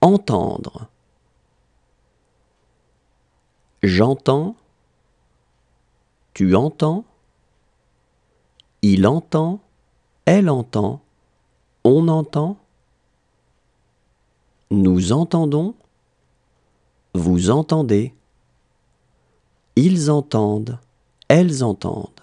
entendre. J'entends, tu entends, il entend, elle entend, on entend, nous entendons, vous entendez, ils entendent, elles entendent.